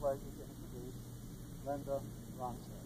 pleasure to introduce Linda Ronstadt.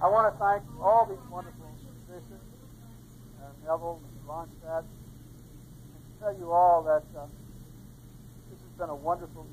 I want to thank all these wonderful Ronstadt, and tell you all that uh, this has been a wonderful